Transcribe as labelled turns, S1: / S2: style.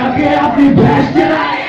S1: I'll can't tonight.